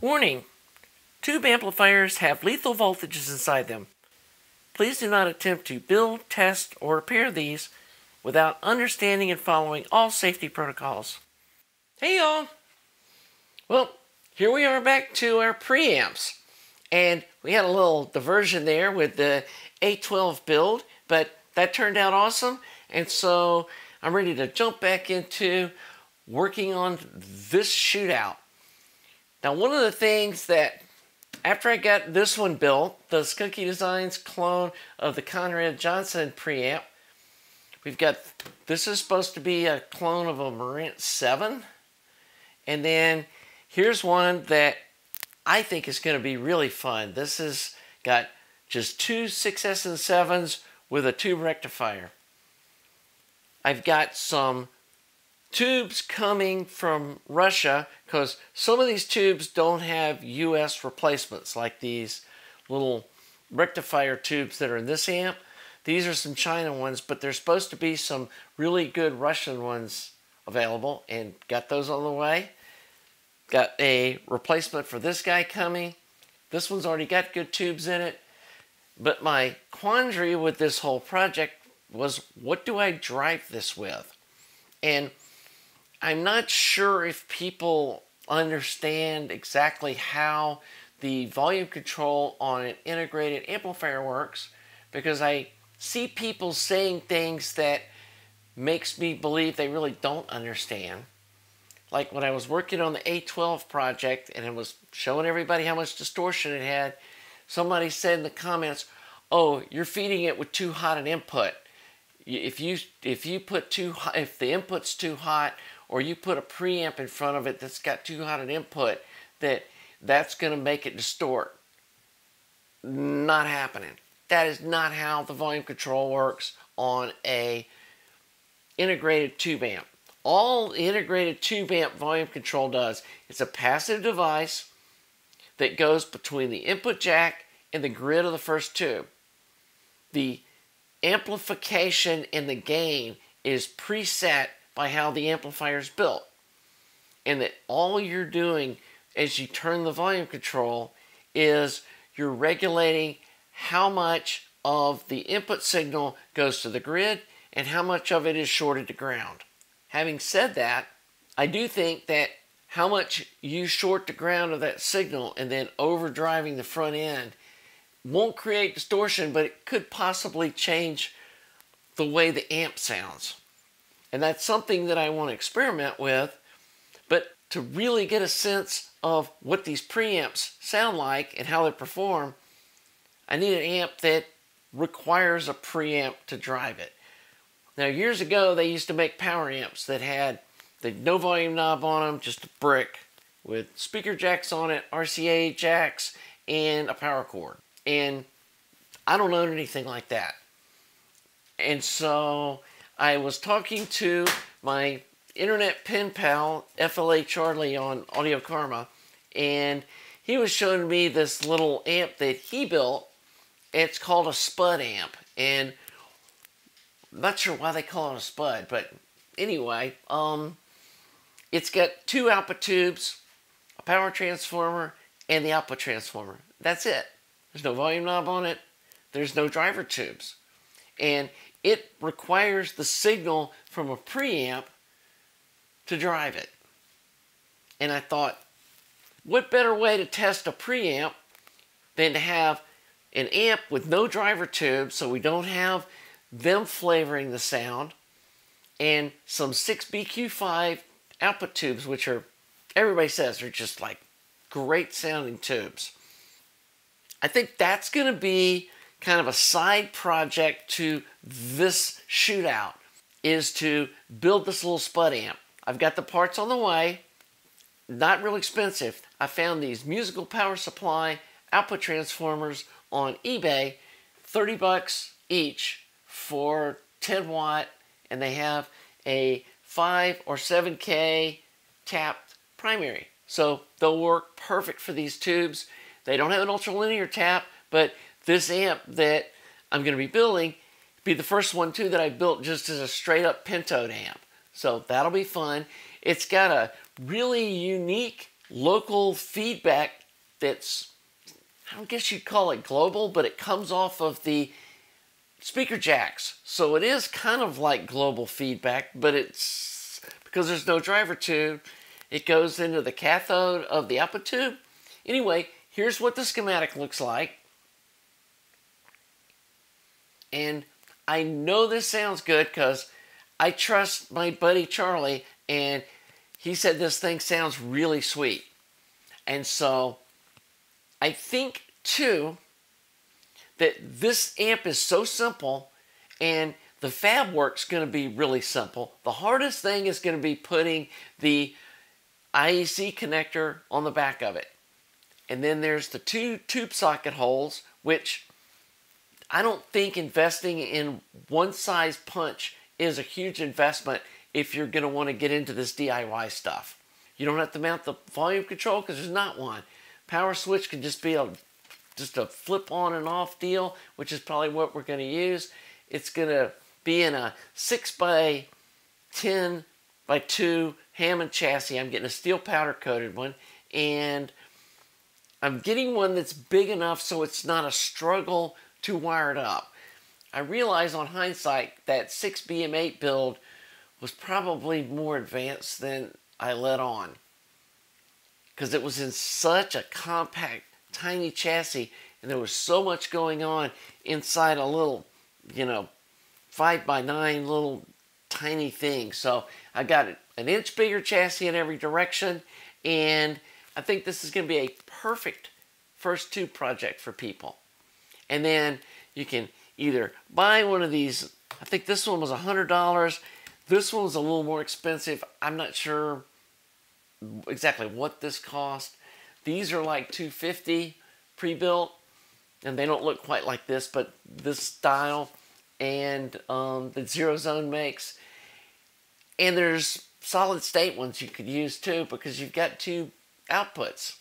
Warning! Tube amplifiers have lethal voltages inside them. Please do not attempt to build, test, or repair these without understanding and following all safety protocols. Hey y'all! Well, here we are back to our preamps. And we had a little diversion there with the A12 build, but that turned out awesome. And so I'm ready to jump back into working on this shootout. Now, one of the things that after I got this one built, the Skunkie Designs clone of the Conrad Johnson preamp, we've got, this is supposed to be a clone of a Marantz 7. And then here's one that I think is going to be really fun. This has got just two 6SN7s with a tube rectifier. I've got some tubes coming from Russia because some of these tubes don't have US replacements like these little rectifier tubes that are in this amp. These are some China ones, but there's supposed to be some really good Russian ones available and got those on the way. Got a replacement for this guy coming. This one's already got good tubes in it. But my quandary with this whole project was what do I drive this with? And I'm not sure if people understand exactly how the volume control on an integrated amplifier works because I see people saying things that makes me believe they really don't understand. Like when I was working on the A12 project and it was showing everybody how much distortion it had, somebody said in the comments, "Oh, you're feeding it with too hot an input. If you if you put too hot, if the input's too hot or you put a preamp in front of it that's got too hot an input that that's going to make it distort. Not happening. That is not how the volume control works on a integrated tube amp. All integrated tube amp volume control does, it's a passive device that goes between the input jack and the grid of the first tube. The amplification and the gain is preset by how the amplifier is built. And that all you're doing as you turn the volume control is you're regulating how much of the input signal goes to the grid and how much of it is shorted to ground. Having said that, I do think that how much you short the ground of that signal and then overdriving the front end won't create distortion, but it could possibly change the way the amp sounds. And that's something that I want to experiment with. But to really get a sense of what these preamps sound like and how they perform, I need an amp that requires a preamp to drive it. Now, years ago, they used to make power amps that had the no volume knob on them, just a brick with speaker jacks on it, RCA jacks, and a power cord. And I don't own anything like that. And so I was talking to my internet pen pal, FLA Charlie, on Audio Karma, and he was showing me this little amp that he built. It's called a Spud amp, and I'm not sure why they call it a Spud, but anyway, um, it's got two output tubes, a power transformer, and the output transformer. That's it. There's no volume knob on it. There's no driver tubes. And it requires the signal from a preamp to drive it. And I thought, what better way to test a preamp than to have an amp with no driver tubes so we don't have them flavoring the sound and some 6BQ5 output tubes which are everybody says are just like great sounding tubes. I think that's going to be kind of a side project to this shootout is to build this little spud amp. I've got the parts on the way, not real expensive. I found these musical power supply output transformers on eBay, 30 bucks each for 10 watt, and they have a 5 or 7K tapped primary. So they'll work perfect for these tubes. They don't have an ultra linear tap, but this amp that I'm going to be building be the first one too that I built just as a straight up pentode amp. So that'll be fun. It's got a really unique local feedback that's, I don't guess you'd call it global, but it comes off of the speaker jacks. So it is kind of like global feedback, but it's because there's no driver tube, it goes into the cathode of the output tube. Anyway, here's what the schematic looks like. And I know this sounds good because I trust my buddy Charlie, and he said this thing sounds really sweet. And so I think, too, that this amp is so simple and the fab work's going to be really simple. The hardest thing is going to be putting the IEC connector on the back of it. And then there's the two tube socket holes, which I don't think investing in one size punch is a huge investment if you're going to want to get into this DIY stuff. You don't have to mount the volume control because there's not one. Power switch can just be a just a flip on and off deal, which is probably what we're going to use. It's going to be in a 6 by 10 by 2 Hammond chassis. I'm getting a steel powder coated one and I'm getting one that's big enough so it's not a struggle to wired up. I realize on hindsight that 6BM8 build was probably more advanced than I let on because it was in such a compact, tiny chassis and there was so much going on inside a little, you know, 5 by 9 little tiny thing. So I got an inch bigger chassis in every direction and I think this is going to be a perfect first tube project for people. And then you can either buy one of these. I think this one was a $100. This one was a little more expensive. I'm not sure exactly what this cost. These are like 250 pre-built and they don't look quite like this, but this style and um, the Zero Zone makes. And there's solid state ones you could use too because you've got two outputs.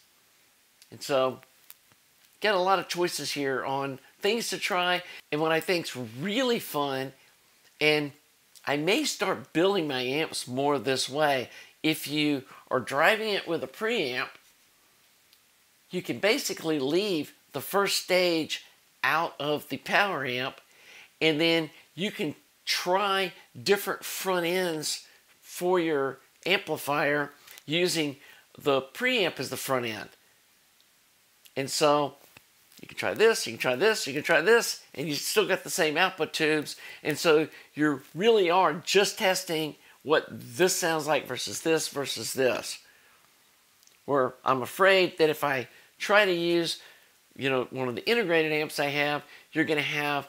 And so get a lot of choices here on things to try and what I think's really fun and I may start building my amps more this way. If you are driving it with a preamp, you can basically leave the first stage out of the power amp and then you can try different front ends for your amplifier using the preamp as the front end. And so you can try this, you can try this, you can try this, and you still got the same output tubes. And so you really are just testing what this sounds like versus this versus this. Where I'm afraid that if I try to use, you know, one of the integrated amps I have, you're going to have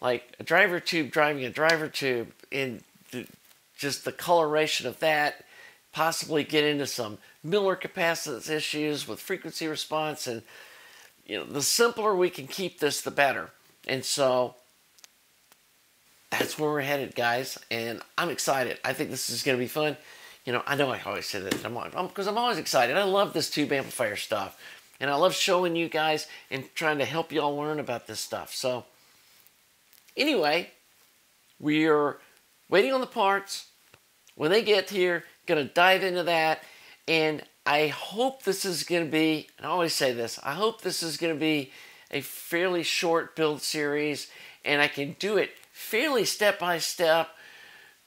like a driver tube driving a driver tube and just the coloration of that possibly get into some Miller capacitance issues with frequency response and you know, the simpler we can keep this, the better. And so that's where we're headed, guys. And I'm excited. I think this is going to be fun. You know, I know I always say that I'm because I'm, I'm always excited. I love this tube amplifier stuff, and I love showing you guys and trying to help you all learn about this stuff. So, anyway, we are waiting on the parts. When they get here, gonna dive into that, and I hope this is going to be, and I always say this, I hope this is going to be a fairly short build series and I can do it fairly step by step,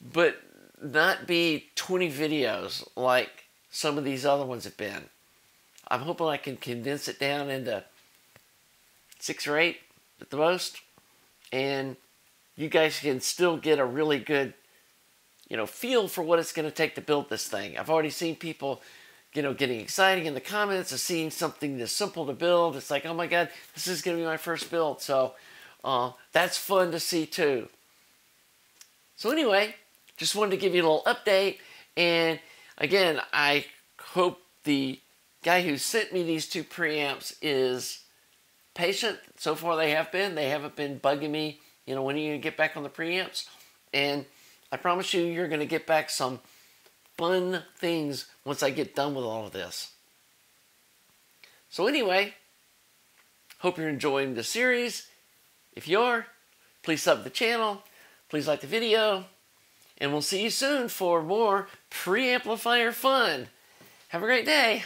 but not be 20 videos like some of these other ones have been. I'm hoping I can condense it down into six or eight at the most, and you guys can still get a really good, you know, feel for what it's going to take to build this thing. I've already seen people you know, getting exciting in the comments of seeing something this simple to build. It's like, oh my God, this is going to be my first build. So uh, that's fun to see too. So anyway, just wanted to give you a little update. And again, I hope the guy who sent me these two preamps is patient. So far they have been. They haven't been bugging me, you know, when are you going to get back on the preamps? And I promise you, you're going to get back some fun things once I get done with all of this. So anyway, hope you're enjoying the series. If you are, please sub the channel, please like the video, and we'll see you soon for more preamplifier fun. Have a great day.